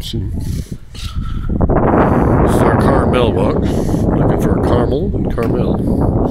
See. This is our Carmel walk. Looking for Carmel and Carmel.